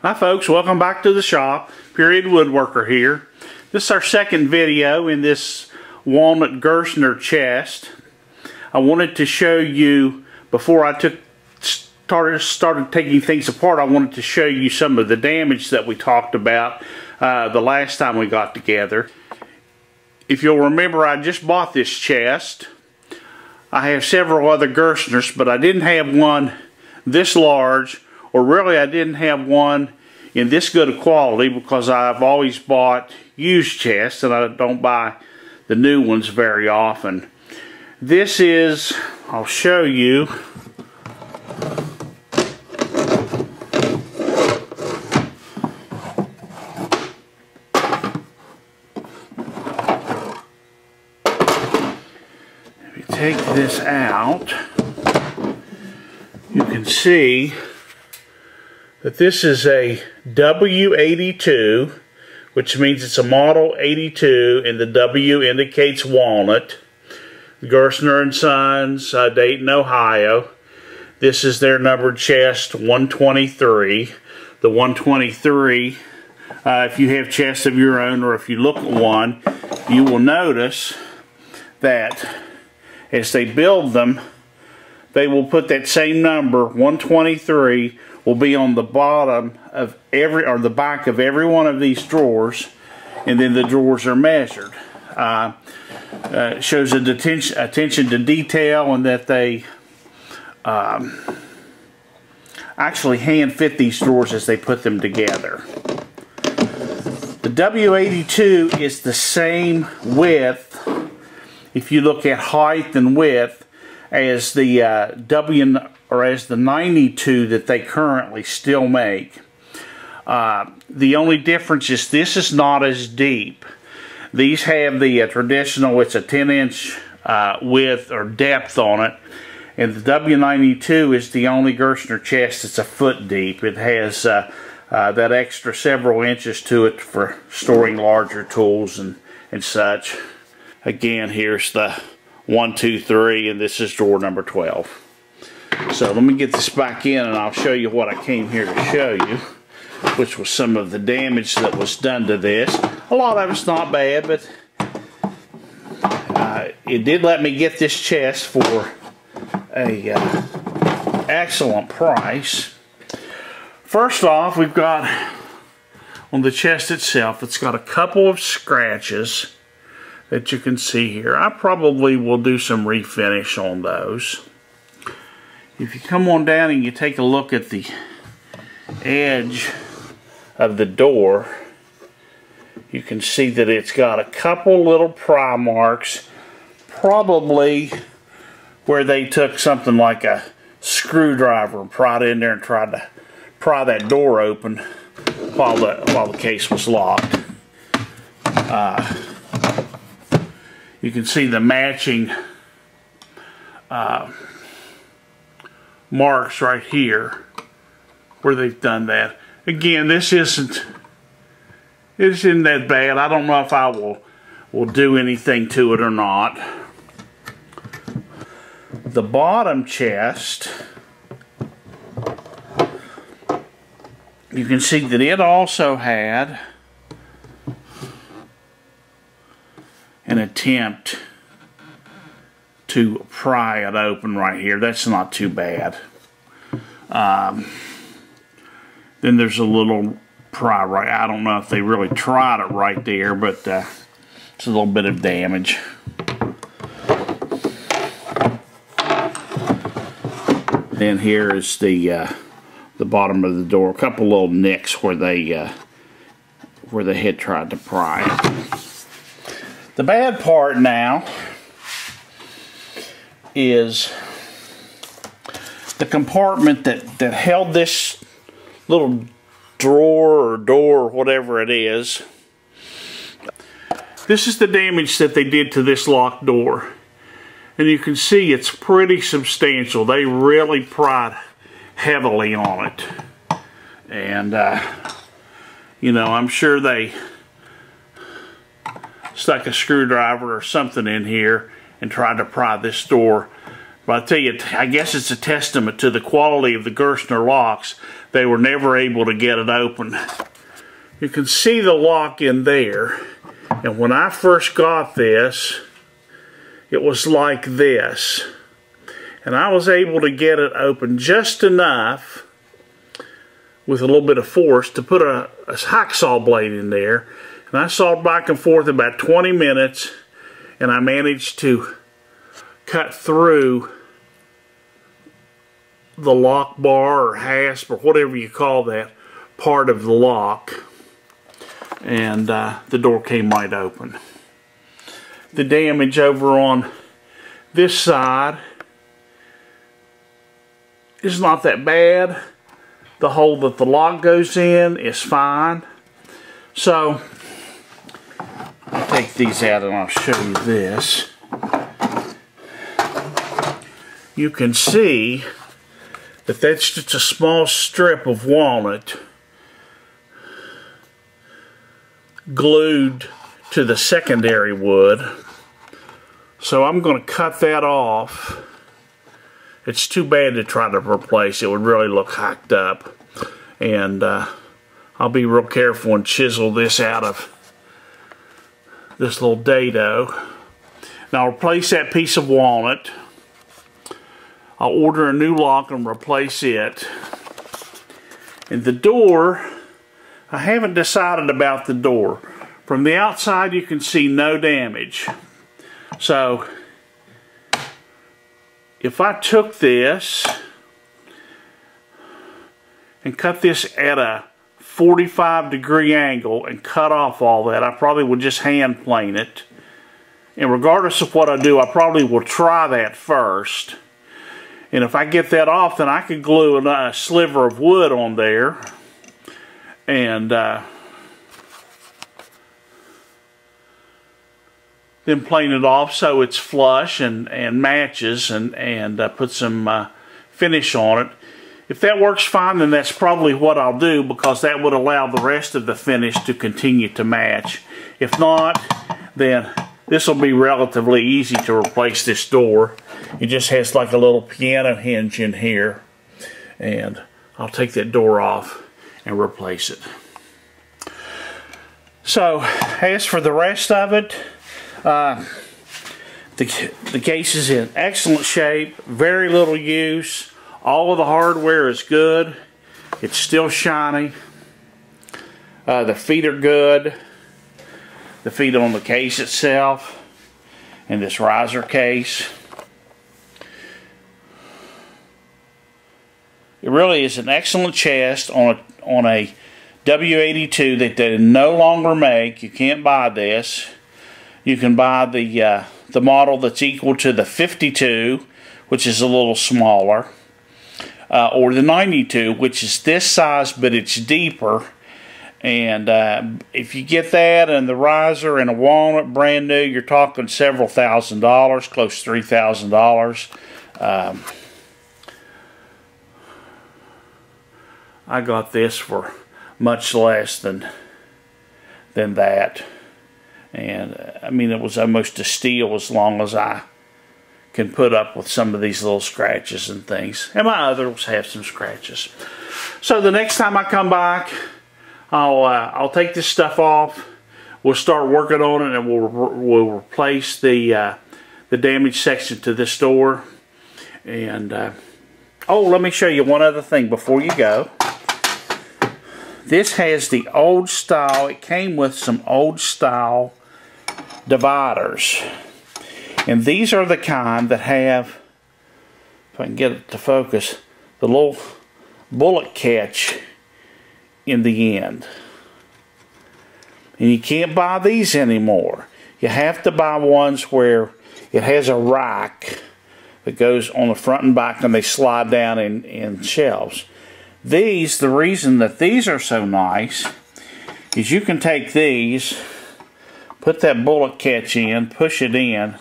Hi folks, welcome back to the shop. Period Woodworker here. This is our second video in this walnut Gerstner chest. I wanted to show you, before I took started, started taking things apart, I wanted to show you some of the damage that we talked about uh, the last time we got together. If you'll remember, I just bought this chest. I have several other Gerstners, but I didn't have one this large or really I didn't have one in this good a quality because I've always bought used chests and I don't buy the new ones very often. This is, I'll show you, if you take this out, you can see that this is a W82, which means it's a model 82, and the W indicates walnut. Gerstner and Sons, uh, Dayton, Ohio. This is their numbered chest 123. The 123, uh, if you have chests of your own or if you look at one, you will notice that as they build them, they will put that same number, 123, will be on the bottom of every, or the back of every one of these drawers, and then the drawers are measured. Uh, uh, shows a attention, attention to detail and that they um, actually hand fit these drawers as they put them together. The W82 is the same width, if you look at height and width, as the uh, W or as the 92 that they currently still make. Uh, the only difference is this is not as deep. These have the uh, traditional, it's a 10 inch uh, width or depth on it. And the W92 is the only Gerstner chest that's a foot deep. It has uh, uh, that extra several inches to it for storing larger tools and, and such. Again, here's the one, two, three, and this is drawer number 12. So let me get this back in and I'll show you what I came here to show you, which was some of the damage that was done to this. A lot of it's not bad, but uh, it did let me get this chest for a uh, excellent price. First off, we've got on the chest itself, it's got a couple of scratches that you can see here. I probably will do some refinish on those. If you come on down and you take a look at the edge of the door, you can see that it's got a couple little pry marks, probably where they took something like a screwdriver and pried in there and tried to pry that door open while the while the case was locked. Uh, you can see the matching uh, marks right here where they've done that. Again, this isn't it isn't that bad. I don't know if I will will do anything to it or not. The bottom chest you can see that it also had an attempt to pry it open right here. That's not too bad. Um, then there's a little pry right. I don't know if they really tried it right there, but uh, it's a little bit of damage. Then here is the uh, the bottom of the door. A couple little nicks where they uh, where they had tried to pry. The bad part now is the compartment that, that held this little drawer or door or whatever it is. This is the damage that they did to this locked door. And you can see it's pretty substantial. They really pried heavily on it. And, uh, you know, I'm sure they stuck a screwdriver or something in here and tried to pry this door But I tell you, I guess it's a testament to the quality of the Gerstner locks. They were never able to get it open. You can see the lock in there. And when I first got this, it was like this. And I was able to get it open just enough with a little bit of force to put a, a hacksaw blade in there. And I sawed back and forth about 20 minutes and I managed to cut through the lock bar or hasp or whatever you call that part of the lock and uh, the door came right open. The damage over on this side is not that bad. The hole that the lock goes in is fine. So, take these out and I'll show you this. You can see that that's just a small strip of walnut glued to the secondary wood. So I'm going to cut that off. It's too bad to try to replace. It would really look hacked up. And uh, I'll be real careful and chisel this out of this little dado. Now I'll replace that piece of walnut. I'll order a new lock and replace it. And the door, I haven't decided about the door. From the outside you can see no damage. So if I took this and cut this at a 45 degree angle and cut off all that, I probably would just hand plane it. And regardless of what I do, I probably will try that first. And if I get that off, then I could glue a, sliver of wood on there. And uh, then plane it off so it's flush and, and matches and, and uh, put some uh, finish on it. If that works fine, then that's probably what I'll do because that would allow the rest of the finish to continue to match. If not, then this will be relatively easy to replace this door. It just has like a little piano hinge in here. And I'll take that door off and replace it. So, as for the rest of it, uh, the, the case is in excellent shape, very little use. All of the hardware is good. It's still shiny. Uh, the feet are good. The feet on the case itself and this riser case. It really is an excellent chest on a, on a W82 that they no longer make. You can't buy this. You can buy the uh, the model that's equal to the 52, which is a little smaller, uh, or the 92, which is this size but it's deeper. And uh, if you get that and the riser and a walnut brand new, you're talking several thousand dollars, close to three thousand dollars. Um, I got this for much less than than that. And uh, I mean, it was almost a steal as long as I can put up with some of these little scratches and things. And my others have some scratches. So the next time I come back, I'll uh, I'll take this stuff off. We'll start working on it, and we'll we'll replace the uh, the damaged section to this door. And uh, oh, let me show you one other thing before you go. This has the old style, it came with some old style dividers. And these are the kind that have, if I can get it to focus, the little bullet catch in the end. And you can't buy these anymore. You have to buy ones where it has a rack that goes on the front and back and they slide down in, in shelves. These, the reason that these are so nice is you can take these, put that bullet catch in, push it in,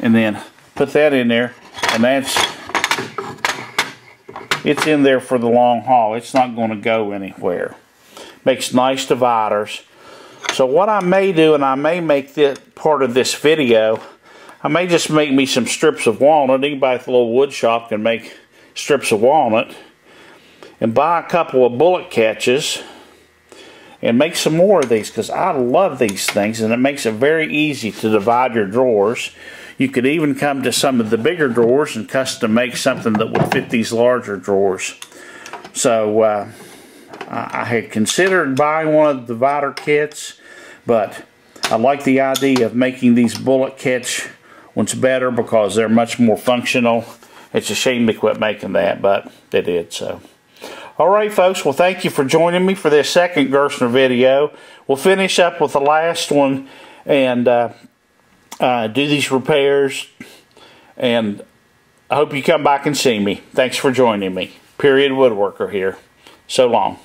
and then put that in there, and that's, it's in there for the long haul. It's not going to go anywhere. Makes nice dividers. So what I may do, and I may make this part of this video, I may just make me some strips of walnut. Anybody at the little wood shop can make strips of walnut. And buy a couple of bullet catches and make some more of these because I love these things and it makes it very easy to divide your drawers. You could even come to some of the bigger drawers and custom make something that would fit these larger drawers. So uh, I had considered buying one of the divider kits, but I like the idea of making these bullet catch ones better because they're much more functional. It's a shame they quit making that, but they did so. Alright folks, well thank you for joining me for this second Gerstner video. We'll finish up with the last one and uh, uh, do these repairs and I hope you come back and see me. Thanks for joining me. Period Woodworker here. So long.